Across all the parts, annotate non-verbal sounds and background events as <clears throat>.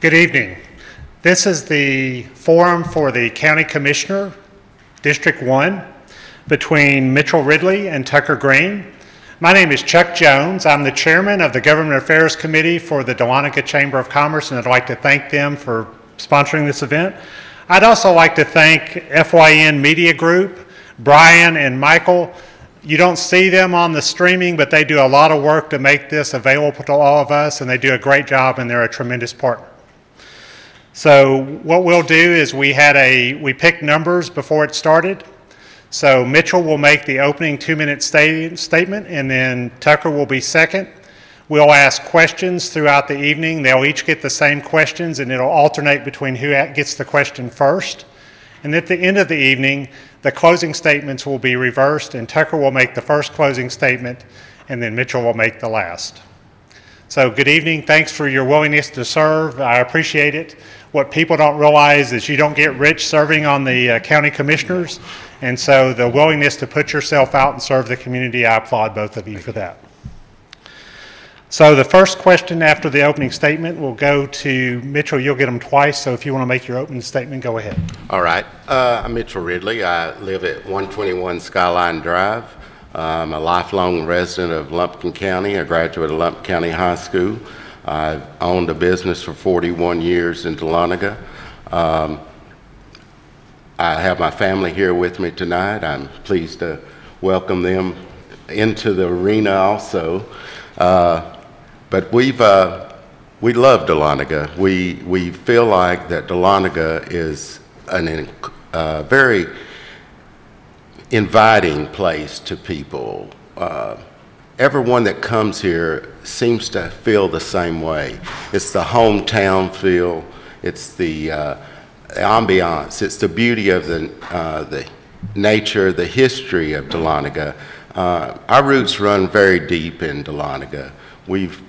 Good evening. This is the forum for the County Commissioner, District 1, between Mitchell Ridley and Tucker Green. My name is Chuck Jones. I'm the chairman of the Government Affairs Committee for the Dahlonega Chamber of Commerce, and I'd like to thank them for sponsoring this event. I'd also like to thank FYN Media Group, Brian and Michael. You don't see them on the streaming, but they do a lot of work to make this available to all of us, and they do a great job, and they're a tremendous partner. So what we'll do is we had a, we picked numbers before it started. So Mitchell will make the opening two-minute sta- statement, and then Tucker will be second. We'll ask questions throughout the evening. They'll each get the same questions, and it'll alternate between who gets the question first. And at the end of the evening, the closing statements will be reversed, and Tucker will make the first closing statement, and then Mitchell will make the last. So, good evening. Thanks for your willingness to serve. I appreciate it. What people don't realize is you don't get rich serving on the uh, county commissioners, and so the willingness to put yourself out and serve the community, I applaud both of you for that. So, the first question after the opening statement will go to Mitchell. You'll get them twice, so if you want to make your opening statement, go ahead. All right. Uh, I'm Mitchell Ridley. I live at 121 Skyline Drive. I'm a lifelong resident of Lumpkin County, a graduate of Lumpkin County High School. I've owned a business for 41 years in Dahlonega. Um, I have my family here with me tonight. I'm pleased to welcome them into the arena also. Uh, but we've uh, we love Dahlonega. We we feel like that Dahlonega is an uh, very inviting place to people. Uh, everyone that comes here seems to feel the same way. It's the hometown feel. It's the uh, ambiance. It's the beauty of the uh, the nature, the history of Dahlonega. Uh, our roots run very deep in Dahlonega. We've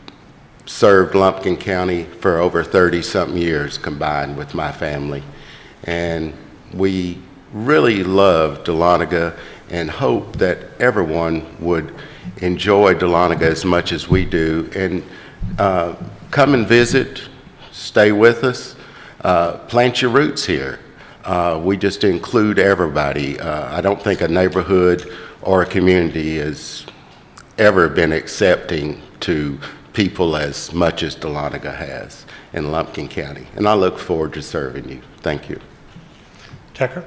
served Lumpkin County for over 30 something years combined with my family. And we really love Dahlonega and hope that everyone would enjoy Dahlonega as much as we do and uh, come and visit, stay with us, uh, plant your roots here. Uh, we just include everybody. Uh, I don't think a neighborhood or a community has ever been accepting to people as much as Dahlonega has in Lumpkin County. And I look forward to serving you. Thank you. Tucker?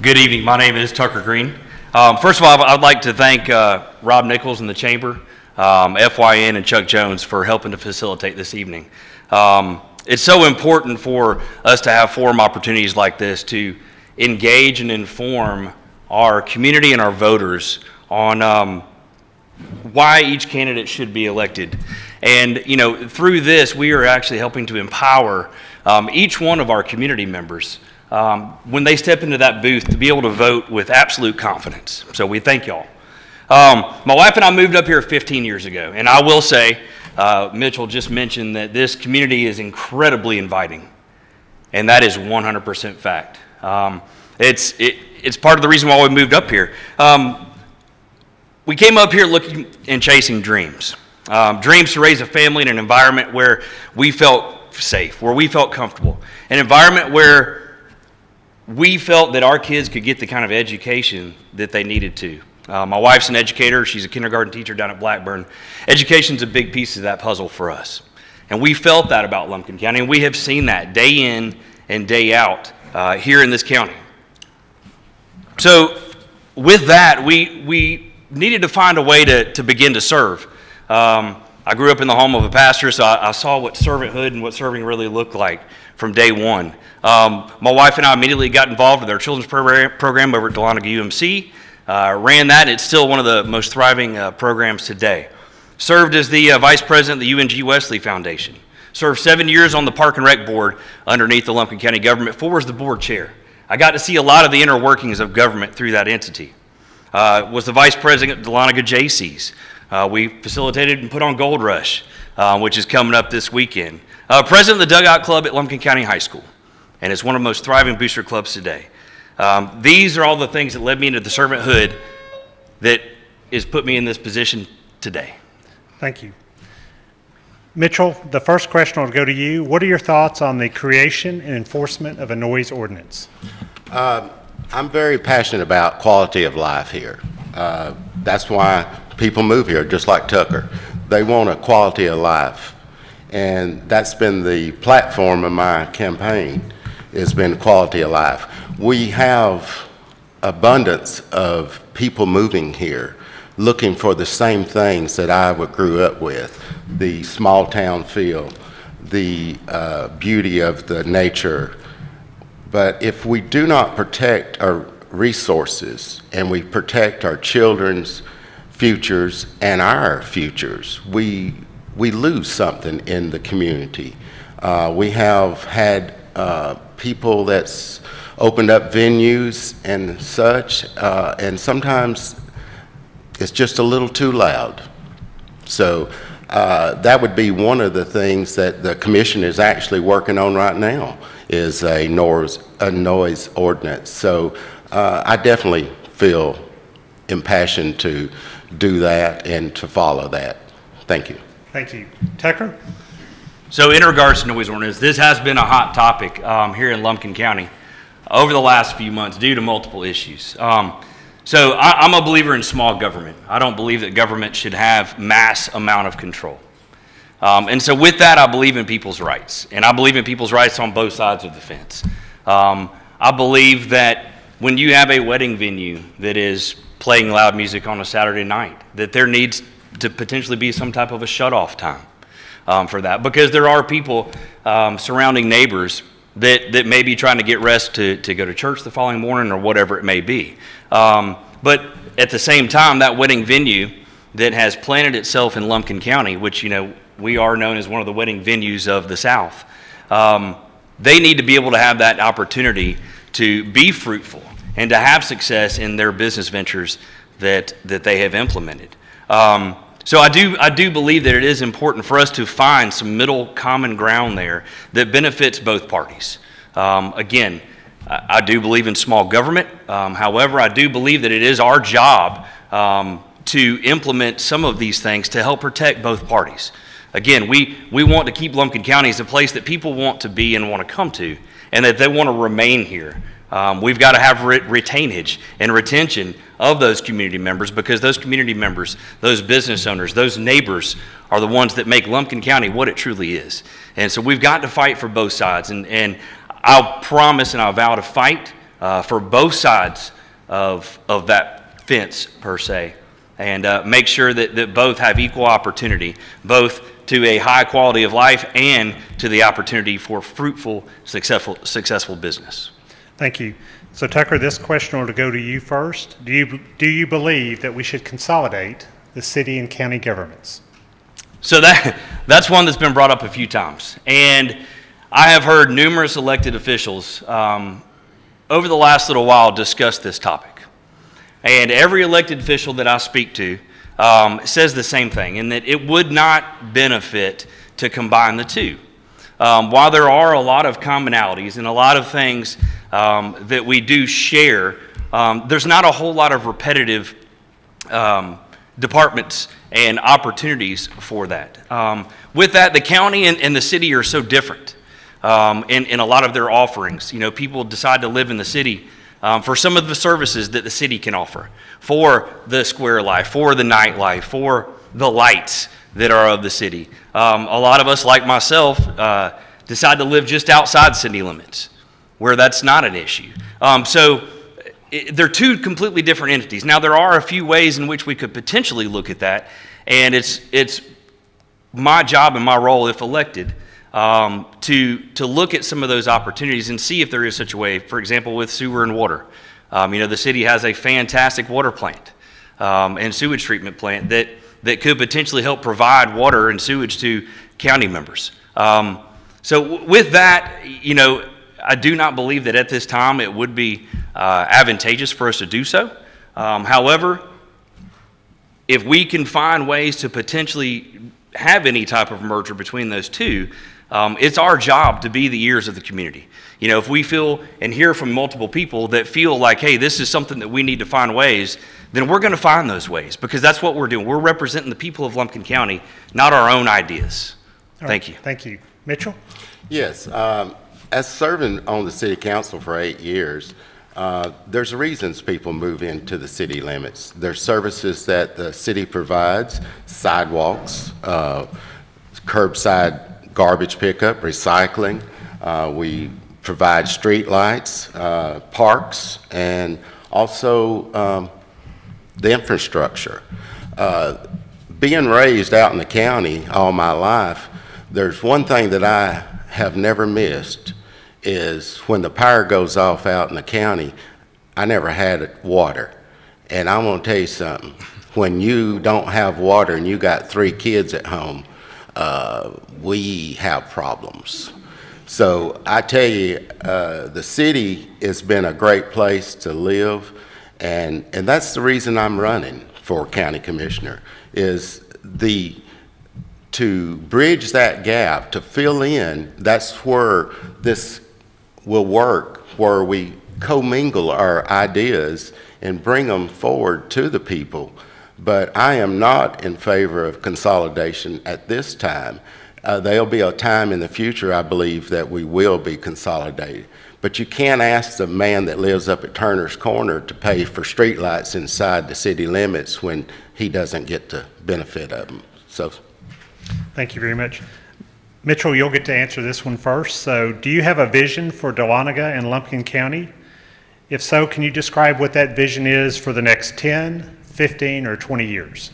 Good evening. My name is Tucker Green. Um, first of all, I'd like to thank uh, Rob Nichols and the Chamber, um, FYN, and Chuck Jones for helping to facilitate this evening. Um, it's so important for us to have forum opportunities like this to engage and inform our community and our voters on um, why each candidate should be elected. And, you know, through this, we are actually helping to empower um, each one of our community members um, when they step into that booth to be able to vote with absolute confidence. So we thank y'all. Um, my wife and I moved up here 15 years ago, and I will say, uh, Mitchell just mentioned that this community is incredibly inviting, and that is 100% fact. Um, it's, it, it's part of the reason why we moved up here. Um, we came up here looking and chasing dreams. Um, dreams to raise a family in an environment where we felt safe, where we felt comfortable, an environment where we felt that our kids could get the kind of education that they needed to. Uh, my wife's an educator. She's a kindergarten teacher down at Blackburn. Education's a big piece of that puzzle for us. And we felt that about Lumpkin County, and we have seen that day in and day out uh, here in this county. So, with that, we, we needed to find a way to, to begin to serve. Um, I grew up in the home of a pastor, so I, I, saw what servanthood and what serving really looked like from day one. Um, my wife and I immediately got involved with our children's program, over at Dahlonega UMC. Uh, ran that, and it's still one of the most thriving uh, programs today. Served as the uh, vice president of the UNG Wesley Foundation. Served seven years on the Park and Rec Board underneath the Lumpkin County government, four as the board chair. I got to see a lot of the inner workings of government through that entity uh, was the vice president of Dahlonega Jaycees. Uh, we facilitated and put on Gold Rush, uh, which is coming up this weekend. Uh, president of the Dugout Club at Lumpkin County High School, and it's one of the most thriving booster clubs today. Um, these are all the things that led me into the servanthood that has put me in this position today. Thank you. Mitchell, the first question will go to you. What are your thoughts on the creation and enforcement of a noise ordinance? I'm very passionate about quality of life here. Uh, That's why people move here, just like Tucker. They want a quality of life. And that's been the platform of my campaign, has been quality of life. We have abundance of people moving here, looking for the same things that I grew up with, the small-town feel, the uh, beauty of the nature, but if we do not protect our resources and we protect our children's futures and our futures, we, we lose something in the community. Uh, we have had uh, people that's opened up venues and such, uh, and sometimes it's just a little too loud. So uh, that would be one of the things that the commission is actually working on right now, is a noise, a noise ordinance. So uh, I definitely feel impassioned to do that and to follow that. Thank you. Thank you. Tucker? So in regards to noise ordinance, this has been a hot topic um, here in Lumpkin County over the last few months due to multiple issues. Um, so I, I'm a believer in small government. I don't believe that government should have mass amount of control. Um, and so with that, I believe in people's rights, and I believe in people's rights on both sides of the fence. Um, I believe that when you have a wedding venue that is playing loud music on a Saturday night, that there needs to potentially be some type of a shut-off time um, for that, because there are people um, surrounding neighbors that, that may be trying to get rest to, to go to church the following morning or whatever it may be. Um, but at the same time, that wedding venue that has planted itself in Lumpkin County, which, you know, we are known as one of the wedding venues of the South, um, they need to be able to have that opportunity to be fruitful and to have success in their business ventures that, that they have implemented. Um, so I do, I do believe that it is important for us to find some middle common ground there that benefits both parties. Um, again, I, do believe in small government. Um, however, I do believe that it is our job um, to implement some of these things to help protect both parties. Again, we, we want to keep Lumpkin County as a place that people want to be and want to come to, and that they want to remain here. Um, we've got to have re- retainage and retention of those community members because those community members, those business owners, those neighbors are the ones that make Lumpkin County what it truly is. And so we've got to fight for both sides. And, and I'll promise and I'll vow to fight uh, for both sides of, of that fence, per se, and uh, make sure that, that both have equal opportunity, both to a high quality of life and to the opportunity for fruitful, successful, successful business. Thank you. So Tucker, this question will go to you first. Do you, do you believe that we should consolidate the city and county governments? So that, that's one that's been brought up a few times. And I have heard numerous elected officials um, over the last little while discuss this topic. And every elected official that I speak to um, says the same thing, in that it would not benefit to combine the two. Um, while there are a lot of commonalities and a lot of things um, that we do share, um, there's not a whole lot of repetitive um, departments and opportunities for that. Um, with that, the county and, and, the city are so different um, in, in a lot of their offerings. You know, people decide to live in the city um, for some of the services that the city can offer, for the square life, for the nightlife, for the lights that are of the city. Um, a lot of us, like myself, uh, decide to live just outside city limits, where that's not an issue. Um, so it, they're two completely different entities. Now, there are a few ways in which we could potentially look at that, and it's, it's my job and my role, if elected, um, to, to look at some of those opportunities and see if there is such a way. For example, with sewer and water. Um, you know, the city has a fantastic water plant um, and sewage treatment plant that, that could potentially help provide water and sewage to county members. Um, so, w- with that, you know, I do not believe that at this time it would be uh, advantageous for us to do so. Um, however, if we can find ways to potentially have any type of merger between those two, um, it's our job to be the ears of the community. You know, if we feel and hear from multiple people that feel like, hey, this is something that we need to find ways, then we're going to find those ways because that's what we're doing. We're representing the people of Lumpkin County, not our own ideas. All Thank right, you. Thank you. Mitchell? Yes, um, as serving on the city council for eight years, uh, there's reasons people move into the city limits. There's services that the city provides, sidewalks, uh, curbside garbage pickup, recycling. Uh, We provide streetlights, uh, parks, and also um, the infrastructure. Uh, Being raised out in the county all my life, there's one thing that I have never missed is when the power goes off out in the county, I never had water. And I want to tell you something, when you don't have water and you got three kids at home, uh, we have problems. So I tell you, uh, the city has been a great place to live, and, and that's the reason I'm running for county commissioner, is the, to bridge that gap, to fill in, that's where this will work, where we commingle our ideas and bring them forward to the people. But I am not in favor of consolidation at this time. Uh, there'll be a time in the future, I believe, that we will be consolidated. But you can't ask the man that lives up at Turner's Corner to pay for streetlights inside the city limits when he doesn't get the benefit of them. So Thank you very much. Mitchell, you'll get to answer this one first. So do you have a vision for Dahlonega and Lumpkin County? If so, can you describe what that vision is for the next 10, 15, or 20 years?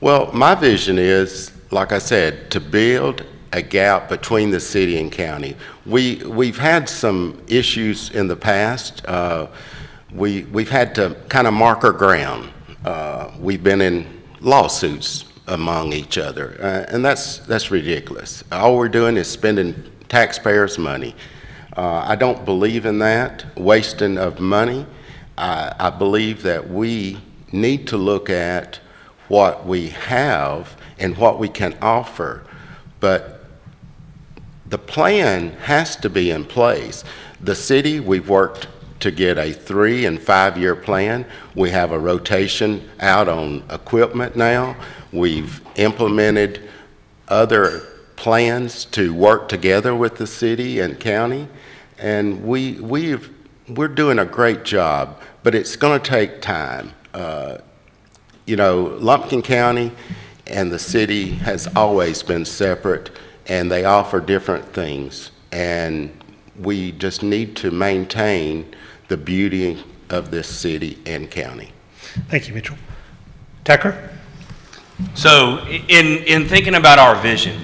Well, my vision is, like I said, to build a gap between the city and county. We, we've had some issues in the past. Uh, we, we've had to kind of mark our ground. Uh, we've been in lawsuits among each other, uh, and that's, that's ridiculous. All we're doing is spending taxpayers' money. Uh, I don't believe in that, wasting of money. I, I believe that we need to look at what we have and what we can offer. But the plan has to be in place. The city, we've worked to get a three and five-year plan. We have a rotation out on equipment now. We've implemented other plans to work together with the city and county. And we, we've, we're doing a great job, but it's going to take time. Uh, you know, Lumpkin County and the city has always been separate, and they offer different things. And we just need to maintain the beauty of this city and county. Thank you, Mitchell. Tucker? So, in, in thinking about our vision,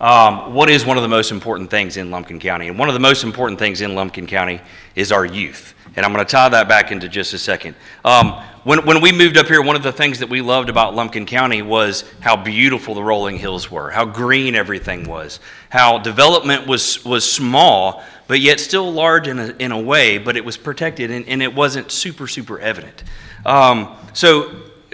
um, what is one of the most important things in Lumpkin County? And one of the most important things in Lumpkin County is our youth. And I'm going to tie that back into just a second. Um, when, when we moved up here, one of the things that we loved about Lumpkin County was how beautiful the rolling hills were, how green everything was, how development was, was small, but yet still large in a, in a way, but it was protected and, and it wasn't super, super evident. Um, so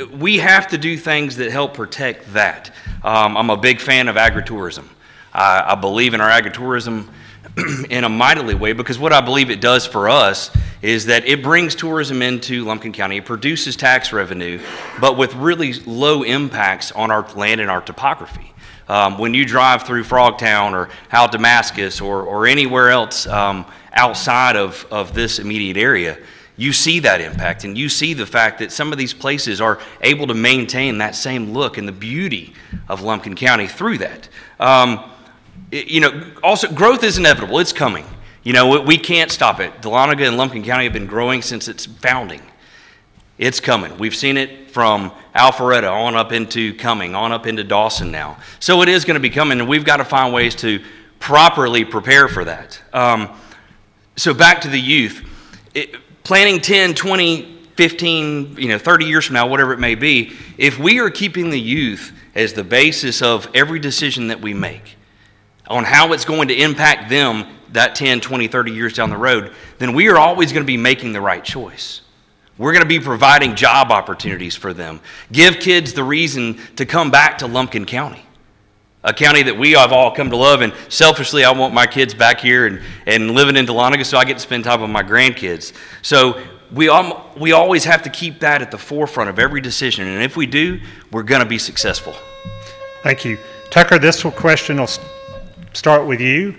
we have to do things that help protect that. Um, I'm a big fan of agritourism. I, I believe in our agritourism <clears throat> in a mightily way because what I believe it does for us is that it brings tourism into Lumpkin County. It produces tax revenue, but with really low impacts on our land and our topography. Um, when you drive through Frogtown or out Damascus or, or anywhere else um, outside of, of this immediate area, you see that impact and you see the fact that some of these places are able to maintain that same look and the beauty of Lumpkin County through that. Um, you know, also growth is inevitable. It's coming. You know, we, can't stop it. Dahlonega and Lumpkin County have been growing since its founding. It's coming. We've seen it from Alpharetta on up into Cumming, on up into Dawson now. So it is going to be coming, and we've got to find ways to properly prepare for that. Um, so back to the youth. It, planning 10, 20, 15, you know, 30 years from now, whatever it may be, if we are keeping the youth as the basis of every decision that we make on how it's going to impact them that 10, 20, 30 years down the road, then we are always going to be making the right choice. We're going to be providing job opportunities for them. Give kids the reason to come back to Lumpkin County a county that we have all come to love. And selfishly, I want my kids back here and, and living in Dahlonega so I get to spend time with my grandkids. So we, all, we always have to keep that at the forefront of every decision. And if we do, we're going to be successful. Thank you. Tucker, this question will start with you.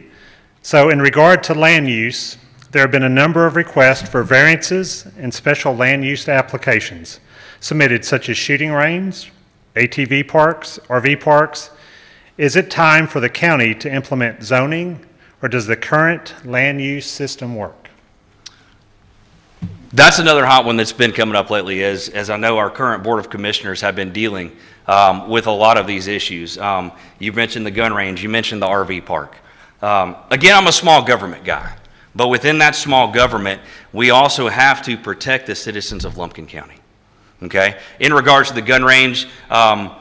So in regard to land use, there have been a number of requests for variances and special land use applications submitted, such as shooting range, ATV parks, RV parks. Is it time for the county to implement zoning, or does the current land use system work? That's another hot one that's been coming up lately, as, as I know our current Board of Commissioners have been dealing um, with a lot of these issues. Um, You mentioned the gun range, you mentioned the RV park. Um, Again, I'm a small government guy, but within that small government, we also have to protect the citizens of Lumpkin County. Okay? In regards to the gun range, um,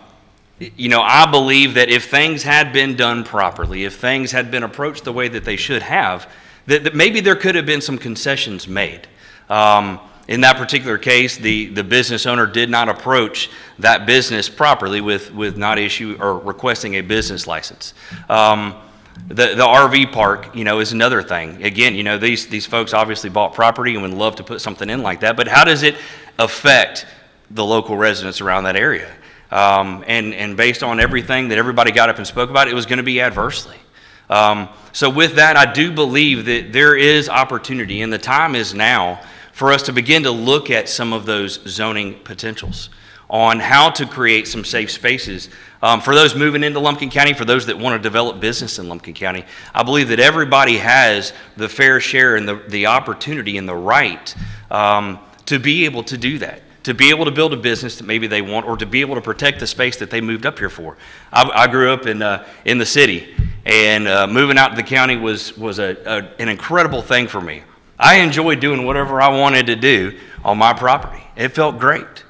you know, I believe that if things had been done properly, if things had been approached the way that they should have, that, that maybe there could have been some concessions made. Um, in that particular case, the, the business owner did not approach that business properly with, with not issue or requesting a business license. Um, the, the RV park, you know, is another thing. Again, you know, these, these folks obviously bought property and would love to put something in like that, but how does it affect the local residents around that area? Um, and, and based on everything that everybody got up and spoke about, it was going to be adversely. Um, so with that, I do believe that there is opportunity, and the time is now for us to begin to look at some of those zoning potentials on how to create some safe spaces um, for those moving into Lumpkin County, for those that want to develop business in Lumpkin County. I believe that everybody has the fair share and the, the opportunity and the right um, to be able to do that to be able to build a business that maybe they want or to be able to protect the space that they moved up here for. I, I grew up in, uh, in the city, and uh, moving out to the county was, was a, a, an incredible thing for me. I enjoyed doing whatever I wanted to do on my property. It felt great.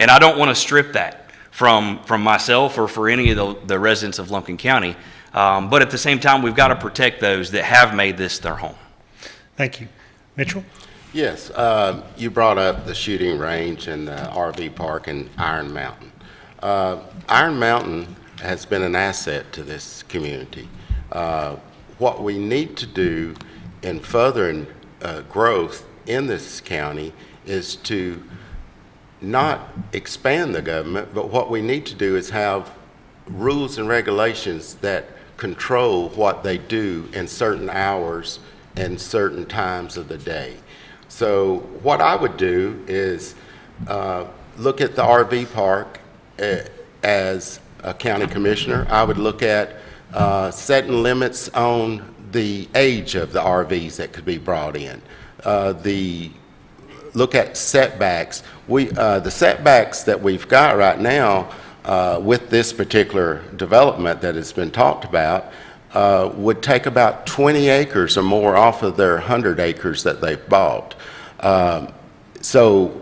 And I don't want to strip that from, from myself or for any of the, the residents of Lumpkin County. Um, but at the same time, we've got to protect those that have made this their home. Thank you. Mitchell? Yes, uh, you brought up the shooting range and the RV park in Iron Mountain. Uh, Iron Mountain has been an asset to this community. Uh, What we need to do in furthering uh, growth in this county is to not expand the government, but what we need to do is have rules and regulations that control what they do in certain hours and certain times of the day. So what I would do is uh, look at the RV park uh, as a county commissioner. I would look at uh, setting limits on the age of the RVs that could be brought in. Uh, The look at setbacks. We, uh, the setbacks that we've got right now uh, with this particular development that has been talked about uh, would take about 20 acres or more off of their 100 acres that they've bought. Um, So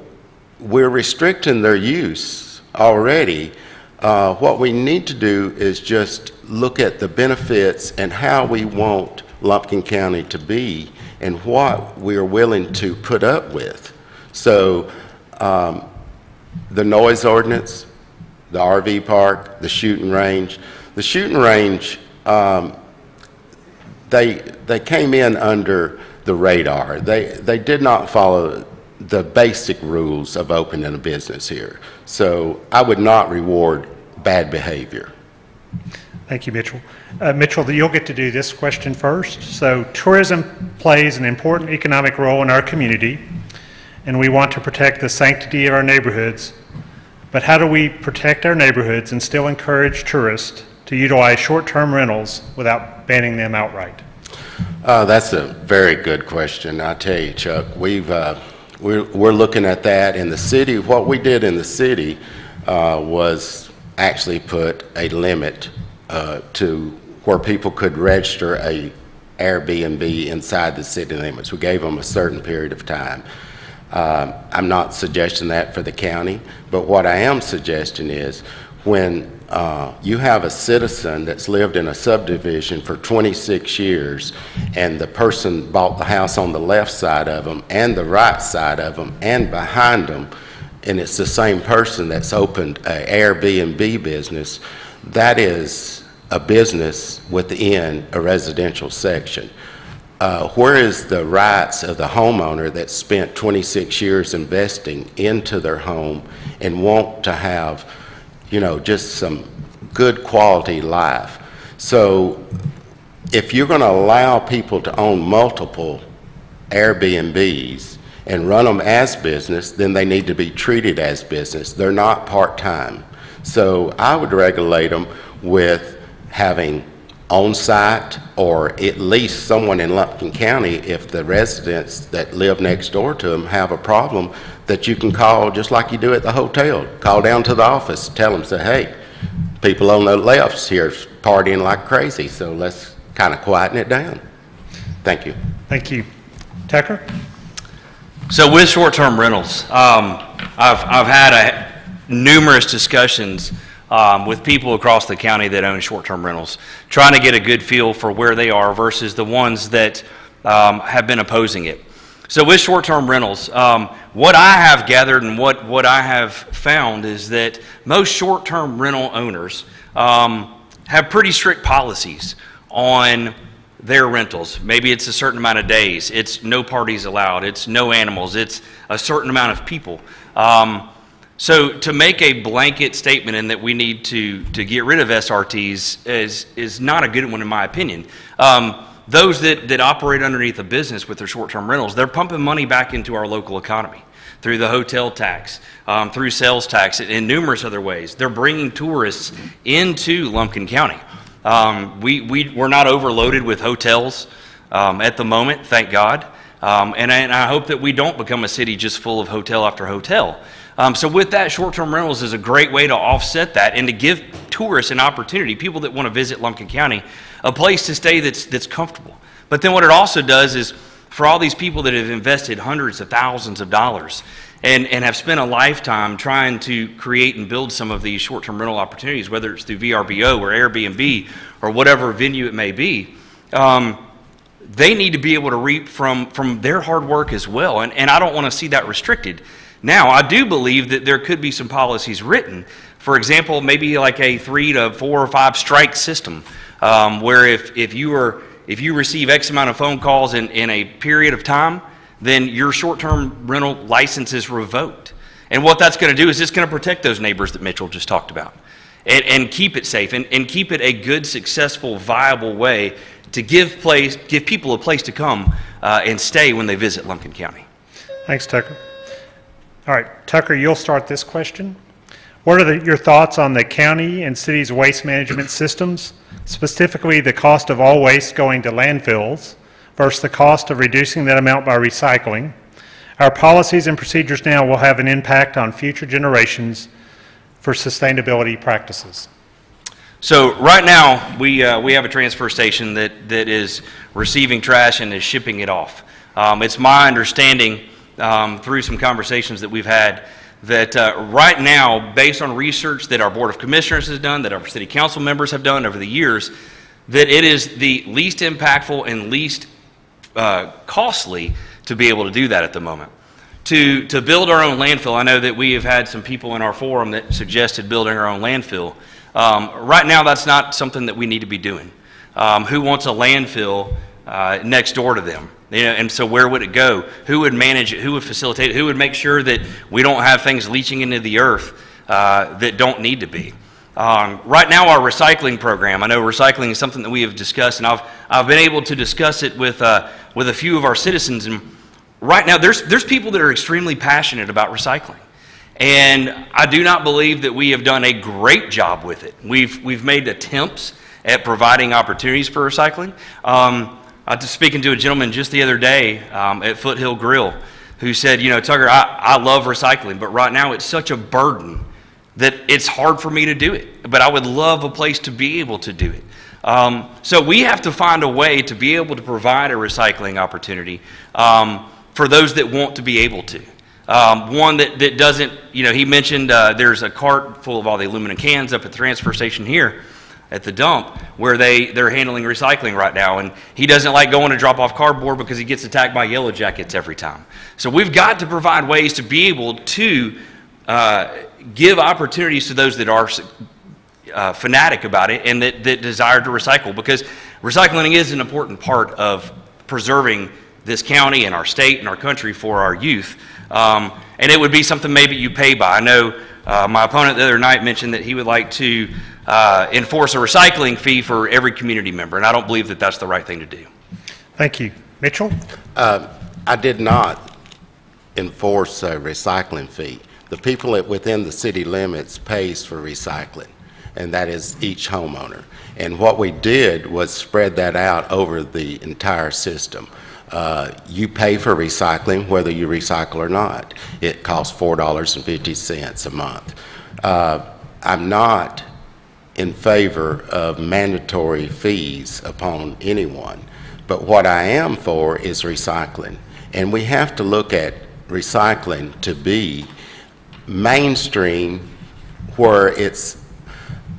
we're restricting their use already. Uh, What we need to do is just look at the benefits and how we want Lumpkin County to be and what we are willing to put up with. So um, the noise ordinance, the RV park, the shooting range. The shooting range, um, they, they came in under the radar. They, they did not follow the basic rules of opening a business here. So I would not reward bad behavior. Thank you, Mitchell. Uh, Mitchell, you'll get to do this question first. So tourism plays an important economic role in our community, and we want to protect the sanctity of our neighborhoods. But how do we protect our neighborhoods and still encourage tourists to utilize short-term rentals without banning them outright? Uh, that's a very good question. I tell you, Chuck, we've, uh, we're, we're looking at that in the city. What we did in the city, uh, was actually put a limit, uh, to where people could register a Airbnb inside the city limits. We gave them a certain period of time. Um, I'm not suggesting that for the county, but what I am suggesting is when uh, you have a citizen that's lived in a subdivision for 26 years and the person bought the house on the left side of them and the right side of them and behind them, and it's the same person that's opened an Airbnb business, that is a business within a residential section. Uh, Where is the rights of the homeowner that spent 26 years investing into their home and want to have, you know, just some good quality life. So if you're going to allow people to own multiple Airbnbs and run them as business, then they need to be treated as business. They're not part-time. So I would regulate them with having on-site or at least someone in Lumpkin County, if the residents that live next door to them have a problem, that you can call just like you do at the hotel. Call down to the office, tell them, say, hey, people on the left's here partying like crazy, so let's kind of quieten it down. Thank you. Thank you. Tucker? So with short-term rentals, um, I've, I've had a, numerous discussions um, with people across the county that own short-term rentals, trying to get a good feel for where they are versus the ones that um, have been opposing it. So with short-term rentals, um, what I have gathered and what, what I have found is that most short-term rental owners um, have pretty strict policies on their rentals. Maybe it's a certain amount of days. It's no parties allowed. It's no animals. It's a certain amount of people. Um, so to make a blanket statement in that we need to, to get rid of SRTs is, is not a good one in my opinion. Um, those that, that operate underneath a business with their short-term rentals, they're pumping money back into our local economy through the hotel tax, um, through sales tax, in numerous other ways. They're bringing tourists into Lumpkin County. Um, we, we, we're not overloaded with hotels um, at the moment, thank God. Um, and, and I hope that we don't become a city just full of hotel after hotel. Um, so with that, short-term rentals is a great way to offset that and to give tourists an opportunity, people that want to visit Lumpkin County, a place to stay that's, that's comfortable. But then what it also does is for all these people that have invested hundreds of thousands of dollars and, and have spent a lifetime trying to create and build some of these short-term rental opportunities, whether it's through VRBO or Airbnb or whatever venue it may be, um, they need to be able to reap from, from their hard work as well. And, and I don't want to see that restricted. Now, I do believe that there could be some policies written. For example, maybe like a three to four or five strike system, um, where if, if, you are, if you receive X amount of phone calls in, in a period of time, then your short-term rental license is revoked. And what that's going to do is it's going to protect those neighbors that Mitchell just talked about and, and keep it safe and, and keep it a good, successful, viable way to give, place, give people a place to come uh, and stay when they visit Lumpkin County. Thanks, Tucker. All right, Tucker, you'll start this question. What are the, your thoughts on the county and city's waste management systems, specifically the cost of all waste going to landfills versus the cost of reducing that amount by recycling? Our policies and procedures now will have an impact on future generations for sustainability practices. So right now, we, uh, we have a transfer station that, that is receiving trash and is shipping it off. Um, it's my understanding um, through some conversations that we've had that uh, right now, based on research that our Board of Commissioners has done, that our city council members have done over the years, that it is the least impactful and least uh, costly to be able to do that at the moment. To, to build our own landfill, I know that we have had some people in our forum that suggested building our own landfill. Um, right now, that's not something that we need to be doing. Um, who wants a landfill uh, next door to them? You know, and so where would it go? Who would manage it? Who would facilitate it? Who would make sure that we don't have things leaching into the earth uh, that don't need to be? Um, right now, our recycling program, I know recycling is something that we have discussed, and I've, I've been able to discuss it with, uh, with a few of our citizens. And right now, there's, there's people that are extremely passionate about recycling. And I do not believe that we have done a great job with it. We've, we've made attempts at providing opportunities for recycling. Um, I was speaking to a gentleman just the other day um, at Foothill Grill who said, You know, Tucker, I, I love recycling, but right now it's such a burden that it's hard for me to do it. But I would love a place to be able to do it. Um, so we have to find a way to be able to provide a recycling opportunity um, for those that want to be able to. Um, one that, that doesn't, you know, he mentioned uh, there's a cart full of all the aluminum cans up at the transfer station here at the dump where they, they're handling recycling right now. And he doesn't like going to drop off cardboard because he gets attacked by yellow jackets every time. So we've got to provide ways to be able to uh, give opportunities to those that are uh, fanatic about it and that, that desire to recycle because recycling is an important part of preserving this county and our state and our country for our youth. Um, and it would be something maybe you pay by. I know uh, my opponent the other night mentioned that he would like to uh, enforce a recycling fee for every community member, and I don't believe that that's the right thing to do. Thank you. Mitchell? I did not enforce a recycling fee. The people that within the city limits pays for recycling, and that is each homeowner. And what we did was spread that out over the entire system. Uh, You pay for recycling whether you recycle or not. It costs $4.50 a month. Uh, I'm not in favor of mandatory fees upon anyone. But what I am for is recycling. And we have to look at recycling to be mainstream where it's,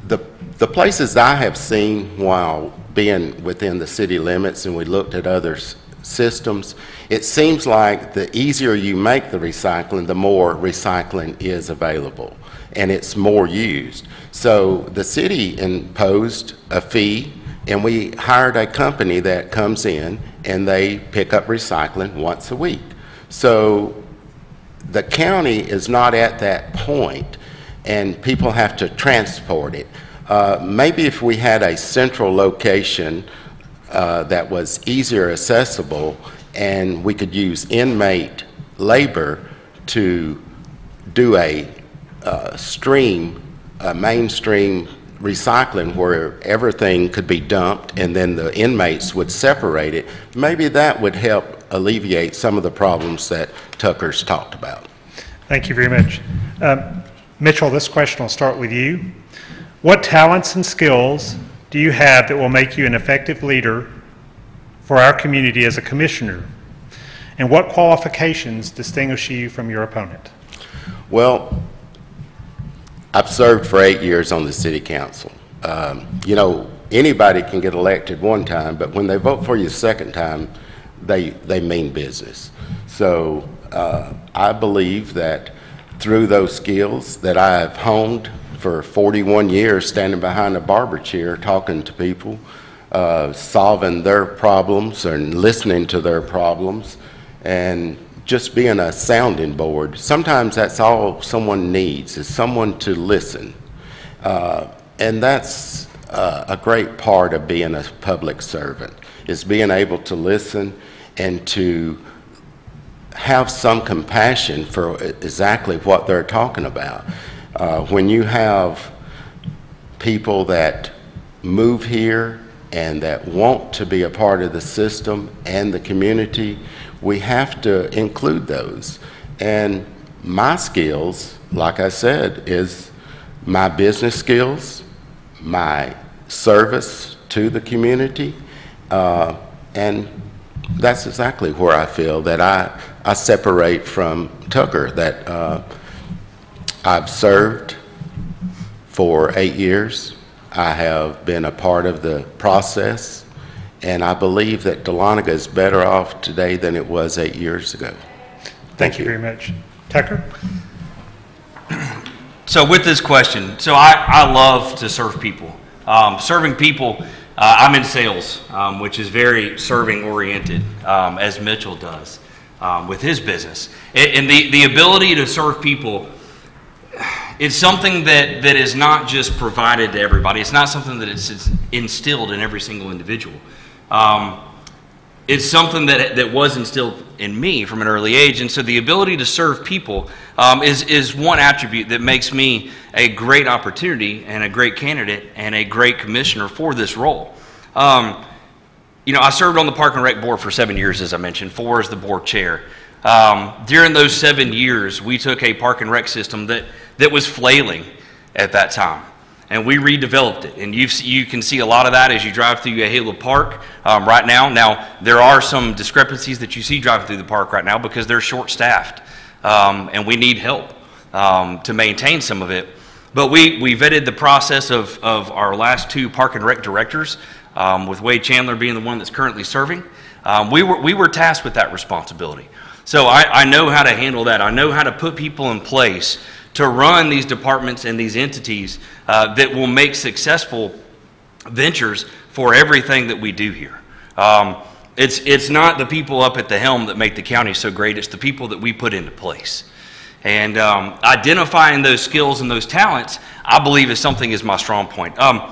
the, the places I have seen while being within the city limits and we looked at other s- systems, it seems like the easier you make the recycling, the more recycling is available and it's more used. So the city imposed a fee and we hired a company that comes in and they pick up recycling once a week. So the county is not at that point, and people have to transport it. Uh, Maybe if we had a central location uh, that was easier accessible, and we could use inmate labor to do a uh, stream, a mainstream recycling where everything could be dumped and then the inmates would separate it, maybe that would help alleviate some of the problems that Tucker's talked about. Thank you very much. Um, Mitchell, this question will start with you. What talents and skills do you have that will make you an effective leader for our community as a commissioner? And what qualifications distinguish you from your opponent? Well, I've served for eight years on the city council. Um, You know, anybody can get elected one time, but when they vote for you second time, they, they mean business. So uh, I believe that through those skills that I have honed for 41 years, standing behind a barber chair, talking to people, uh, solving their problems and listening to their problems, and just being a sounding board. Sometimes that's all someone needs, is someone to listen. Uh, And that's uh, a great part of being a public servant, is being able to listen and to have some compassion for exactly what they're talking about. Uh, When you have people that move here and that want to be a part of the system and the community, we have to include those. And my skills, like I said, is my business skills, my service to the community, uh, and that's exactly where I feel that I, I separate from Tucker, that uh, I've served for eight years. I have been a part of the process, and I believe that Dahlonega is better off today than it was eight years ago. Thank you very much. Tucker? So with this question, so I, I love to serve people. Um, serving people, uh, I'm in sales, um, which is very serving oriented, um, as Mitchell does um, with his business. And, and the, the ability to serve people it's something that, that is not just provided to everybody. It's not something that is instilled in every single individual. Um, it's something that, that was instilled in me from an early age. And so the ability to serve people um, is, is one attribute that makes me a great opportunity and a great candidate and a great commissioner for this role. Um, you know, I served on the Park and Rec Board for seven years, as I mentioned, four as the board chair. Um, during those seven years, we took a Park and Rec system that, that was flailing at that time and we redeveloped it. And you you can see a lot of that as you drive through Ahela Park um, right now. Now, there are some discrepancies that you see driving through the park right now because they're short-staffed, um, and we need help um, to maintain some of it. But we, we vetted the process of, of our last two Park and Rec directors, um, with Wade Chandler being the one that's currently serving. Um, we, were, we were tasked with that responsibility. So I, I know how to handle that. I know how to put people in place to run these departments and these entities uh, that will make successful ventures for everything that we do here. Um, it's, it's not the people up at the helm that make the county so great, it's the people that we put into place. And um, identifying those skills and those talents, I believe, is something is my strong point. Um,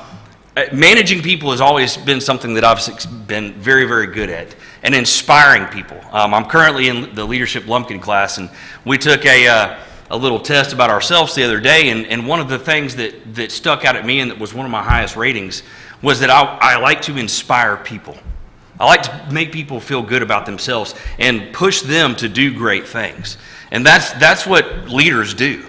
uh, managing people has always been something that I've been very, very good at, and inspiring people. Um, I'm currently in the leadership Lumpkin class, and we took a, uh, a little test about ourselves the other day, and, and one of the things that, that stuck out at me and that was one of my highest ratings was that I, I like to inspire people. I like to make people feel good about themselves and push them to do great things. And that's, that's what leaders do.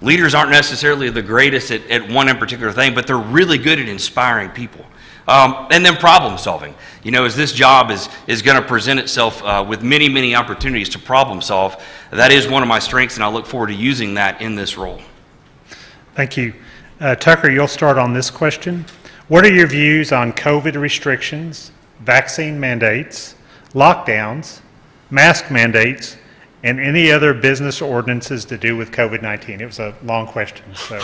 Leaders aren't necessarily the greatest at, at one in particular thing, but they're really good at inspiring people. Um, and then problem solving. You know, as this job is, is going to present itself uh, with many, many opportunities to problem solve, that is one of my strengths, and I look forward to using that in this role. Thank you. Uh, Tucker, you'll start on this question. What are your views on COVID restrictions, vaccine mandates, lockdowns, mask mandates, and any other business ordinances to do with COVID-19? It was a long question, so.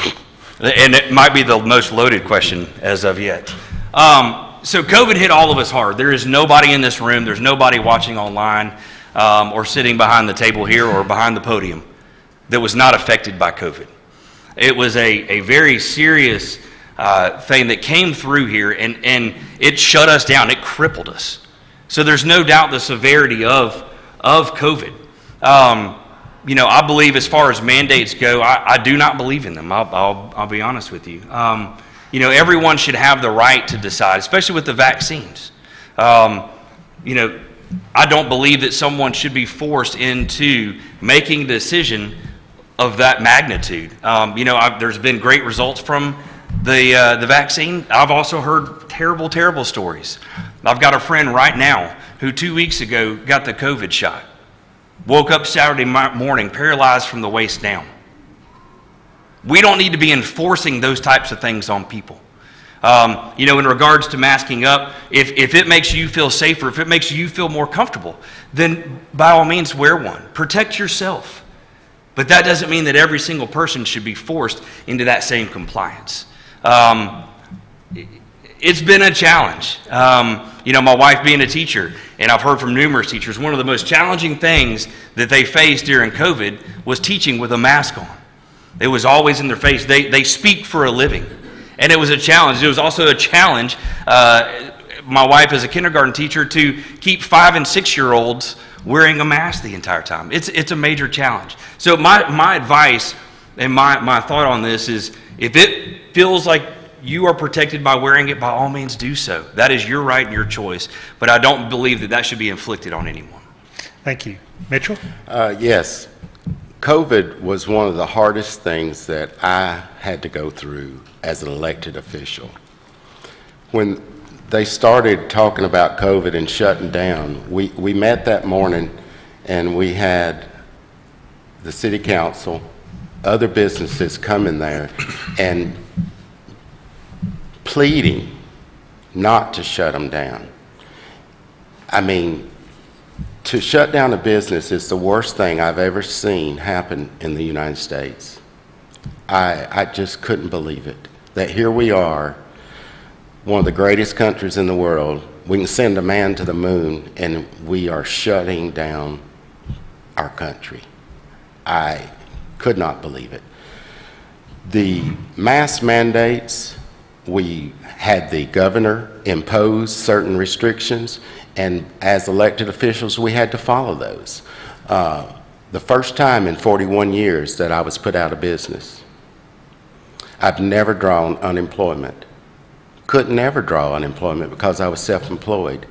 And it might be the most loaded question as of yet. Um, so, COVID hit all of us hard. There is nobody in this room, there's nobody watching online um, or sitting behind the table here or behind the podium that was not affected by COVID. It was a, a very serious uh, thing that came through here and, and it shut us down, it crippled us. So, there's no doubt the severity of, of COVID. Um, you know, I believe as far as mandates go, I, I do not believe in them. I'll, I'll, I'll be honest with you. Um, you know, everyone should have the right to decide, especially with the vaccines. Um, you know, I don't believe that someone should be forced into making a decision of that magnitude. Um, you know, I've, there's been great results from the, uh, the vaccine. I've also heard terrible, terrible stories. I've got a friend right now who two weeks ago got the COVID shot. Woke up Saturday morning paralyzed from the waist down. We don't need to be enforcing those types of things on people. Um, you know, in regards to masking up, if, if it makes you feel safer, if it makes you feel more comfortable, then by all means wear one. Protect yourself. But that doesn't mean that every single person should be forced into that same compliance. Um, it's been a challenge. Um, you know, my wife being a teacher, and I've heard from numerous teachers, one of the most challenging things that they faced during COVID was teaching with a mask on. It was always in their face. They, they speak for a living. And it was a challenge. It was also a challenge, uh, my wife as a kindergarten teacher, to keep five and six year olds wearing a mask the entire time. It's, it's a major challenge. So, my, my advice and my, my thought on this is if it feels like you are protected by wearing it, by all means do so. That is your right and your choice. But I don't believe that that should be inflicted on anyone. Thank you. Mitchell? Uh, yes. COVID was one of the hardest things that I had to go through as an elected official. When they started talking about COVID and shutting down, we, we met that morning and we had the city council, other businesses coming there, and pleading not to shut them down. I mean, to shut down a business is the worst thing I've ever seen happen in the United States. I, I just couldn't believe it. That here we are, one of the greatest countries in the world. We can send a man to the moon, and we are shutting down our country. I could not believe it. The mass mandates, we had the governor impose certain restrictions, and as elected officials, we had to follow those. Uh, the first time in 41 years that I was put out of business. I've never drawn unemployment. Couldn't ever draw unemployment because I was self employed.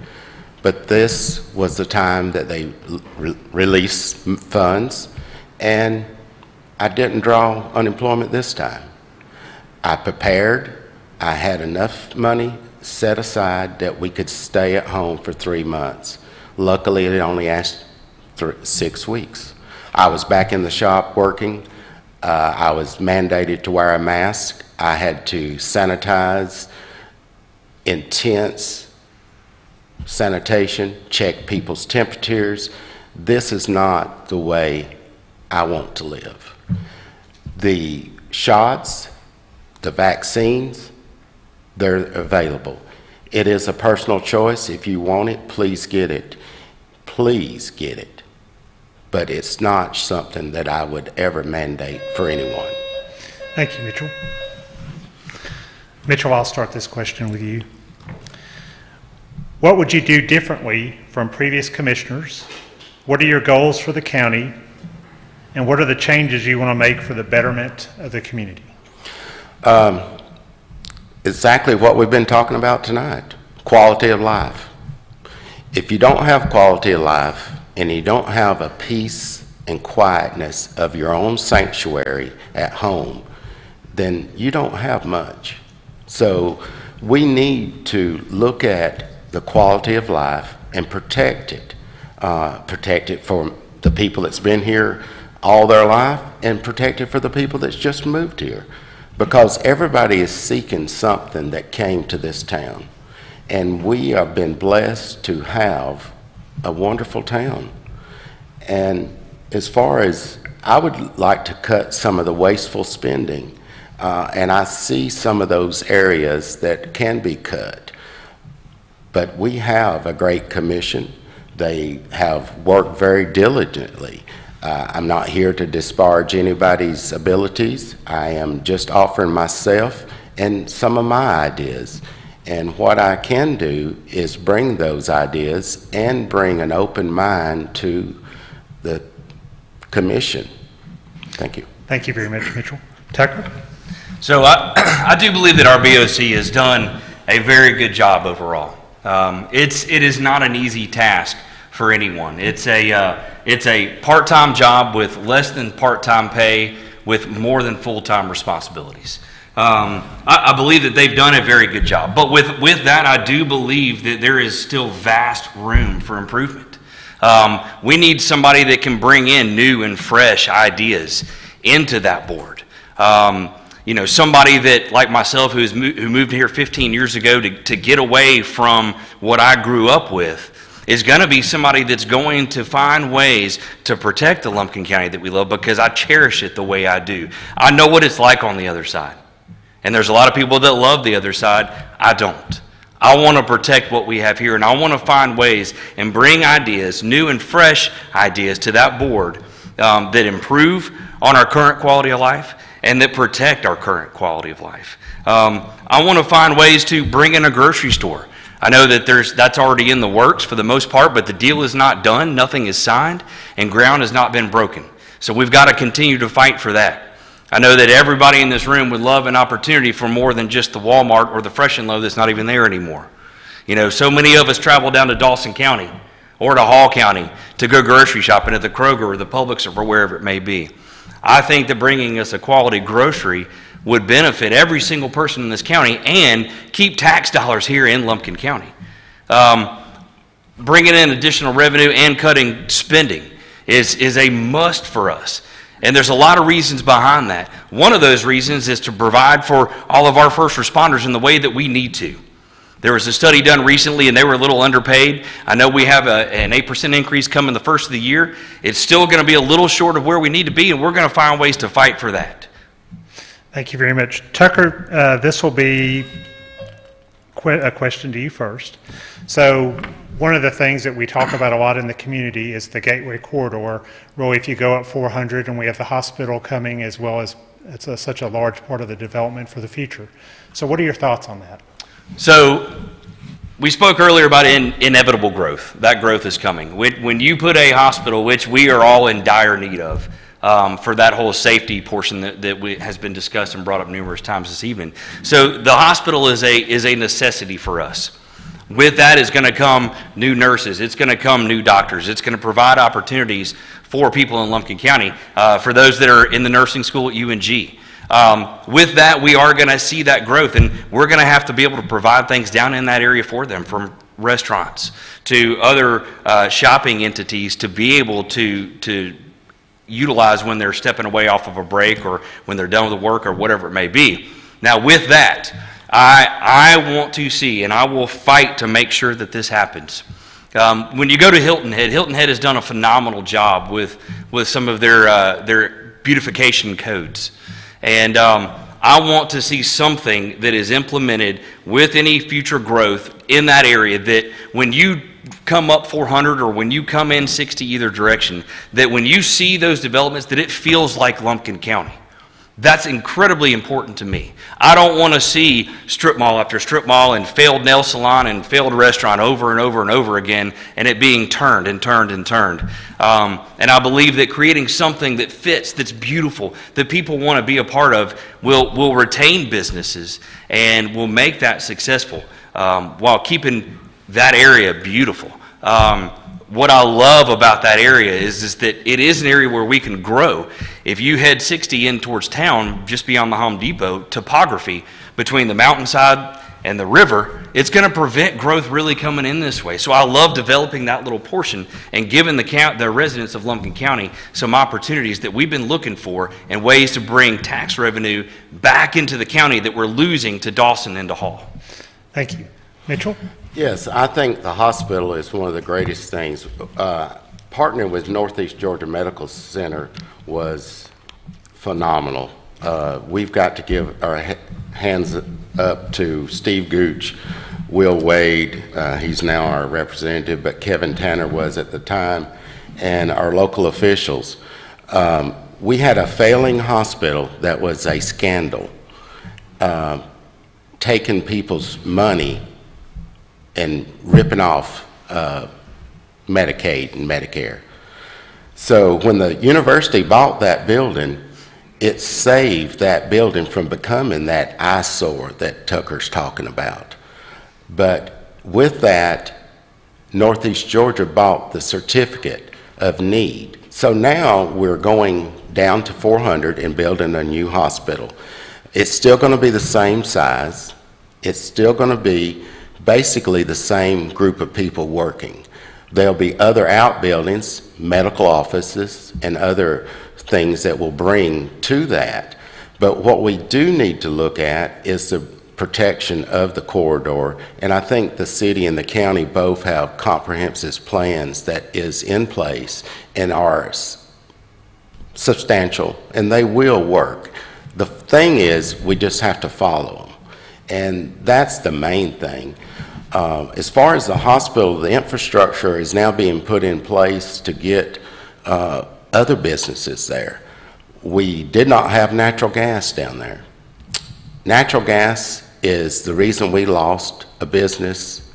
But this was the time that they re- released funds, and I didn't draw unemployment this time. I prepared, I had enough money set aside that we could stay at home for three months. Luckily, it only asked six weeks. I was back in the shop working. Uh, I was mandated to wear a mask. I had to sanitize, intense sanitation, check people's temperatures. This is not the way I want to live. The shots, the vaccines, they're available. It is a personal choice. If you want it, please get it. Please get it. but it's not something that I would ever mandate for anyone. Thank you, Mitchell. Mitchell, I'll start this question with you. What would you do differently from previous commissioners? What are your goals for the county? And what are the changes you want to make for the betterment of the community? Um, Exactly what we've been talking about tonight, quality of life. If you don't have quality of life and you don't have a peace and quietness of your own sanctuary at home, then you don't have much. So we need to look at the quality of life and protect it. Uh, protect it for the people that's been here all their life and protect it for the people that's just moved here. Because everybody is seeking something that came to this town. And we have been blessed to have a wonderful town. And as far as, I would like to cut some of the wasteful spending. Uh, and I see some of those areas that can be cut. But we have a great commission. They have worked very diligently. Uh, I'm not here to disparage anybody's abilities. I am just offering myself and some of my ideas. And what I can do is bring those ideas and bring an open mind to the commission. Thank you. Thank you very much, Mitchell. Tucker? So I, <clears throat> I do believe that our BOC has done a very good job overall. Um, it's, it is not an easy task for anyone. It's a, uh, it's a part-time job with less than part-time pay with more than full-time responsibilities. Um, I, I believe that they've done a very good job. But with, with that, I do believe that there is still vast room for improvement. Um, we need somebody that can bring in new and fresh ideas into that board. Um, you know, somebody that, like myself, who's mo- who moved here 15 years ago to, to get away from what I grew up with, is going to be somebody that's going to find ways to protect the Lumpkin County that we love because I cherish it the way I do. I know what it's like on the other side. And there's a lot of people that love the other side. I don't. I want to protect what we have here, and I want to find ways and bring ideas, new and fresh ideas, to that board um, that improve on our current quality of life and that protect our current quality of life. Um, I want to find ways to bring in a grocery store. I know that there's that's already in the works for the most part, but the deal is not done, nothing is signed, and ground has not been broken. So we've got to continue to fight for that. I know that everybody in this room would love an opportunity for more than just the Walmart or the Fresh and Low that's not even there anymore. You know, so many of us travel down to Dawson County or to Hall County to go grocery shopping at the Kroger or the Publix or wherever it may be. I think that bringing us a quality grocery would benefit every single person in this county and keep tax dollars here in Lumpkin County. Um, bringing in additional revenue and cutting spending is, is a must for us. And there's a lot of reasons behind that. One of those reasons is to provide for all of our first responders in the way that we need to. There was a study done recently and they were a little underpaid. I know we have a, an 8% increase coming the first of the year. It's still going to be a little short of where we need to be, and we're going to find ways to fight for that. Thank you very much. Tucker, uh, this will be que- a question to you first. So, one of the things that we talk about a lot in the community is the Gateway Corridor. Really, if you go up 400 and we have the hospital coming as well as it's a, such a large part of the development for the future. So, what are your thoughts on that? So, we spoke earlier about in, inevitable growth. That growth is coming. When, when you put a hospital, which we are all in dire need of, um, for that whole safety portion that, that we, has been discussed and brought up numerous times this evening. So, the hospital is a, is a necessity for us. With that is going to come new nurses. It's going to come new doctors. It's going to provide opportunities for people in Lumpkin County, uh, for those that are in the nursing school at UNG. Um, with that, we are going to see that growth, and we're going to have to be able to provide things down in that area for them, from restaurants to other uh, shopping entities, to be able to to utilize when they're stepping away off of a break or when they're done with the work or whatever it may be. Now, with that, I, I want to see and I will fight to make sure that this happens. Um, when you go to Hilton Head, Hilton Head has done a phenomenal job with, with some of their, uh, their beautification codes. And um, I want to see something that is implemented with any future growth in that area that when you come up 400 or when you come in 60 either direction, that when you see those developments, that it feels like Lumpkin County. That's incredibly important to me. I don't want to see strip mall after strip mall and failed nail salon and failed restaurant over and over and over again and it being turned and turned and turned. Um, and I believe that creating something that fits, that's beautiful, that people want to be a part of, will, will retain businesses and will make that successful um, while keeping that area beautiful. Um, what I love about that area is, is that it is an area where we can grow. If you head 60 in towards town, just beyond the Home Depot, topography between the mountainside and the river, it's going to prevent growth really coming in this way. So I love developing that little portion and giving the, count, the residents of Lumpkin County some opportunities that we've been looking for and ways to bring tax revenue back into the county that we're losing to Dawson and to Hall. Thank you. Mitchell? Yes, I think the hospital is one of the greatest things. Uh, partnering with Northeast Georgia Medical Center was phenomenal. Uh, we've got to give our ha- hands up to Steve Gooch, Will Wade, uh, he's now our representative, but Kevin Tanner was at the time, and our local officials. Um, we had a failing hospital that was a scandal, uh, taking people's money and ripping off uh, Medicaid and Medicare. So when the university bought that building, it saved that building from becoming that eyesore that Tucker's talking about. But with that, Northeast Georgia bought the certificate of need. So now we're going down to 400 and building a new hospital. It's still going to be the same size. It's still going to be basically the same group of people working. There'll be other outbuildings, medical offices, and other things that will bring to that. But what we do need to look at is the protection of the corridor, and I think the city and the county both have comprehensive plans that is in place and are substantial, and they will work. The thing is, we just have to follow them, and that's the main thing. Uh, as far as the hospital, the infrastructure is now being put in place to get uh, other businesses there. We did not have natural gas down there. Natural gas is the reason we lost a business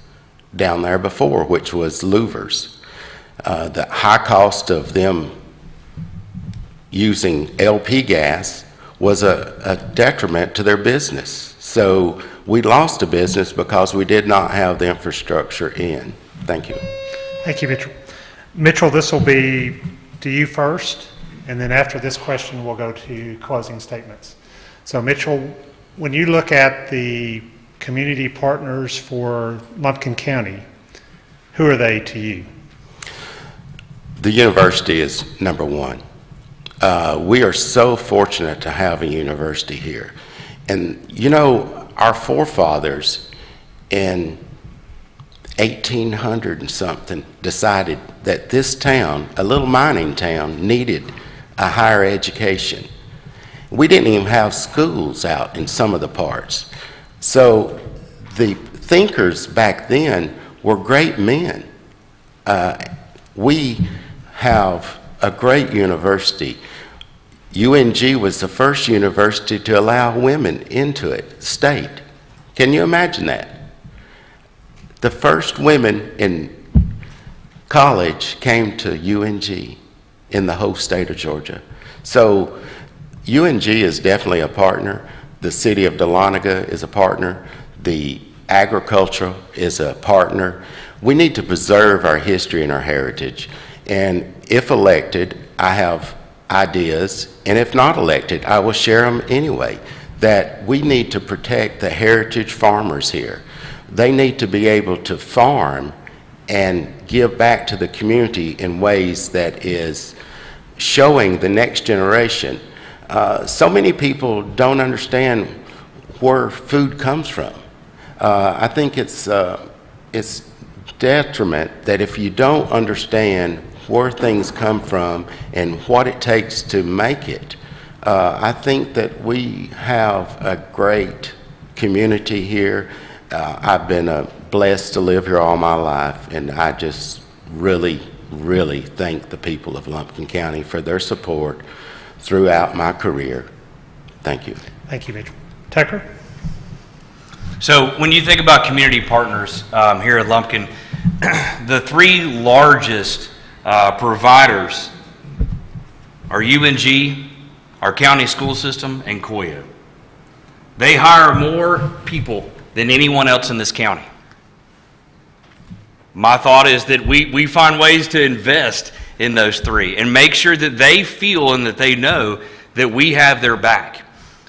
down there before, which was Louvers. Uh, the high cost of them using LP gas was a, a detriment to their business. So we lost a business because we did not have the infrastructure in. Thank you. Thank you, Mitchell. Mitchell, this will be to you first, and then after this question, we'll go to closing statements. So Mitchell, when you look at the community partners for Lumpkin County, who are they to you? The university is number one. Uh, we are so fortunate to have a university here. And you know, our forefathers in 1800 and something decided that this town, a little mining town, needed a higher education. We didn't even have schools out in some of the parts. So the thinkers back then were great men. Uh, we have a great university. UNG was the first university to allow women into it, state. Can you imagine that? The first women in college came to UNG in the whole state of Georgia. So UNG is definitely a partner. The city of Dahlonega is a partner. The agriculture is a partner. We need to preserve our history and our heritage. And if elected, I have ideas, and if not elected, I will share them anyway, that we need to protect the heritage farmers here. They need to be able to farm and give back to the community in ways that is showing the next generation. Uh, so many people don't understand where food comes from. Uh, I think it's, uh, it's detriment that if you don't understand where things come from and what it takes to make it, uh, I think that we have a great community here. Uh, I've been a blessed to live here all my life, and I just really, really thank the people of Lumpkin County for their support throughout my career. Thank you. Thank you, Mitchell. Tucker? So when you think about community partners um, here at Lumpkin, <clears throat> the three largest uh, providers are UNG, our county school system, and COYO. They hire more people than anyone else in this county. My thought is that we, we find ways to invest in those three and make sure that they feel and that they know that we have their back.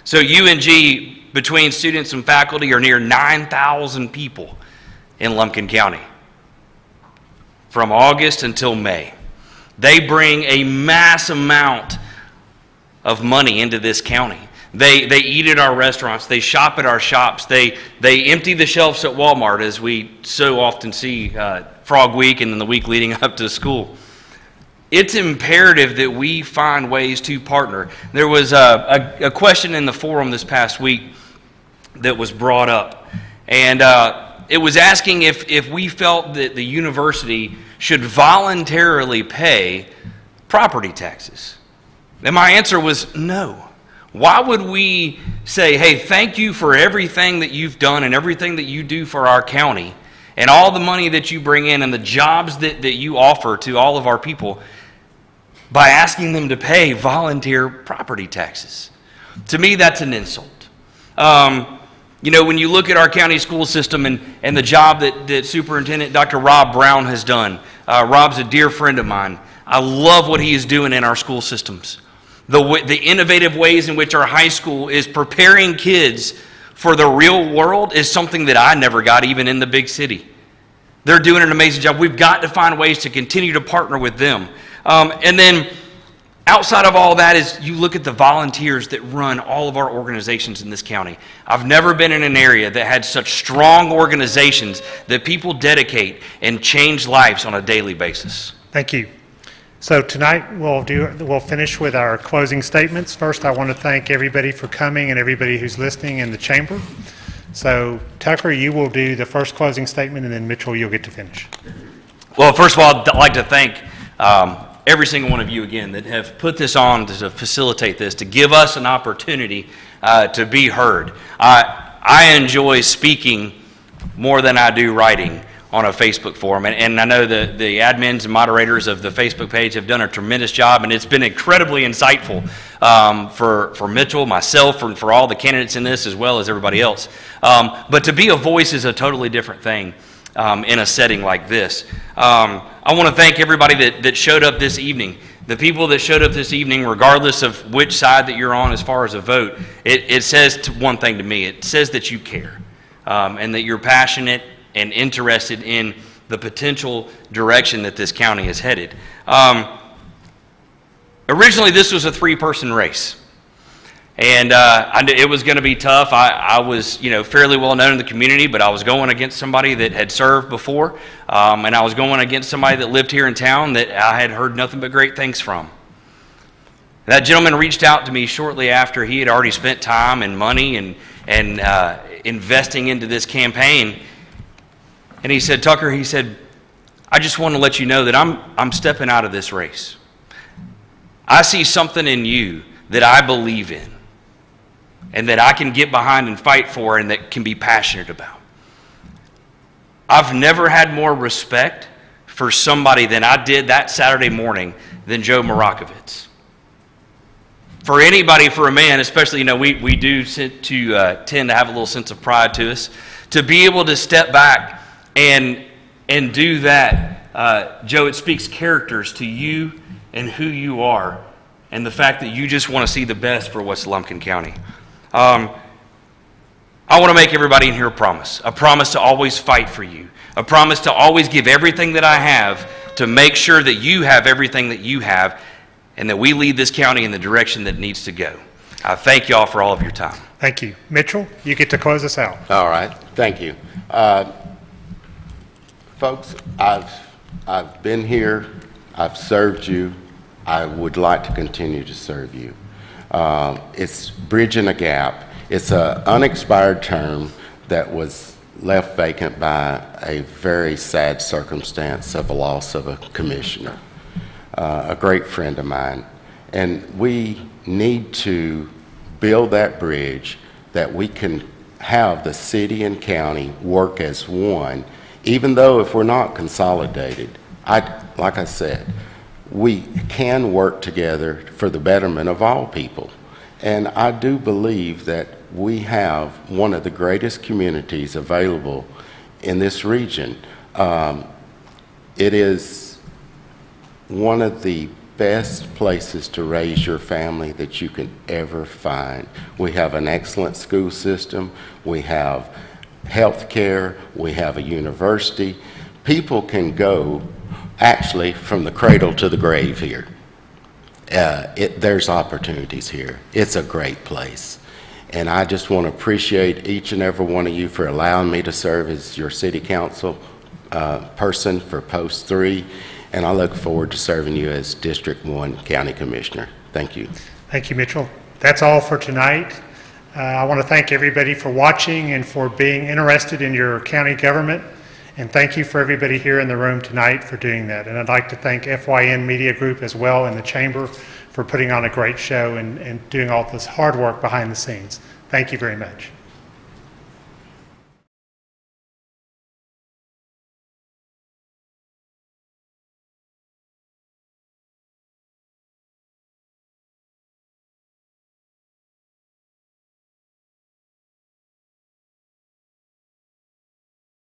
So UNG, between students and faculty, are near 9,000 people in Lumpkin County from August until May. They bring a mass amount of money into this county. They, they eat at our restaurants. They shop at our shops. They, they empty the shelves at Walmart, as we so often see uh, Frog Week and then the week leading <laughs> up to school. It's imperative that we find ways to partner. There was a, a, a question in the forum this past week that was brought up, and uh, it was asking if, if we felt that the university should voluntarily pay property taxes. And my answer was no. Why would we say, hey, thank you for everything that you've done and everything that you do for our county and all the money that you bring in and the jobs that, that you offer to all of our people by asking them to pay volunteer property taxes? To me, that's an insult. Um, you know, when you look at our county school system and, and the job that, that Superintendent Dr. Rob Brown has done, uh, Rob's a dear friend of mine. I love what he is doing in our school systems the, the innovative ways in which our high school is preparing kids for the real world is something that I never got even in the big city. They're doing an amazing job. We've got to find ways to continue to partner with them. Um, and then outside of all that is you look at the volunteers that run all of our organizations in this county. I've never been in an area that had such strong organizations that people dedicate and change lives on a daily basis. Thank you. So tonight, we'll do, we'll finish with our closing statements. First, I want to thank everybody for coming and everybody who's listening in the chamber. So Tucker, you will do the first closing statement, and then Mitchell, you'll get to finish. Well, first of all, I'd like to thank um, every single one of you again that have put this on to facilitate this, to give us an opportunity uh, to be heard. I, I enjoy speaking more than I do writing on a Facebook forum. And, and, I know the, the admins and moderators of the Facebook page have done a tremendous job, and it's been incredibly insightful um, for, for Mitchell, myself, and for all the candidates in this, as well as everybody else. Um, but to be a voice is a totally different thing. Um, in a setting like this. Um, I want to thank everybody that, that showed up this evening. The people that showed up this evening, regardless of which side that you're on as far as a vote, it, it says one thing to me. It says that you care um, and that you're passionate and interested in the potential direction that this county is headed. Um, originally, this was a three person race. And uh, it was going to be tough. I, I, was, you know, fairly well known in the community, but I was going against somebody that had served before, um, and I was going against somebody that lived here in town that I had heard nothing but great things from. That gentleman reached out to me shortly after he had already spent time and money and and uh, investing into this campaign, and he said, Tucker, he said, I just want to let you know that I'm, I'm stepping out of this race. I see something in you that I believe in and that I can get behind and fight for and that can be passionate about. I've never had more respect for somebody than I did that Saturday morning than Joe Morakovitz. For anybody, for a man, especially, you know, we, we do to, uh, tend to have a little sense of pride to us, to be able to step back and, and do that, uh, Joe, it speaks characters to you and who you are and the fact that you just want to see the best for West Lumpkin County. Um, I want to make everybody in here a promise a promise to always fight for you, a promise to always give everything that I have to make sure that you have everything that you have and that we lead this county in the direction that it needs to go. I thank you all for all of your time. Thank you. Mitchell, you get to close us out. All right. Thank you. Uh, Folks, I've, I've been here, I've served you, I would like to continue to serve you. Uh, it's bridging a gap. It's an unexpired term that was left vacant by a very sad circumstance of a loss of a commissioner, uh, a great friend of mine. And we need to build that bridge that we can have the city and county work as one, even though if we're not consolidated. I, like I said, we can work together for the betterment of all people. And I do believe that we have one of the greatest communities available in this region. Um, it is one of the best places to raise your family that you can ever find. We have an excellent school system, we have health care, we have a university. People can go actually from the cradle to the grave here. Uh, it, there's opportunities here. It's a great place. And I just want to appreciate each and every one of you for allowing me to serve as your city council uh, person for post three. And I look forward to serving you as District One County Commissioner. Thank you. Thank you, Mitchell. That's all for tonight. Uh, I want to thank everybody for watching and for being interested in your county government. And thank you for everybody here in the room tonight for doing that. And I'd like to thank FYN Media Group as well and the Chamber for putting on a great show and, and doing all this hard work behind the scenes. Thank you very much.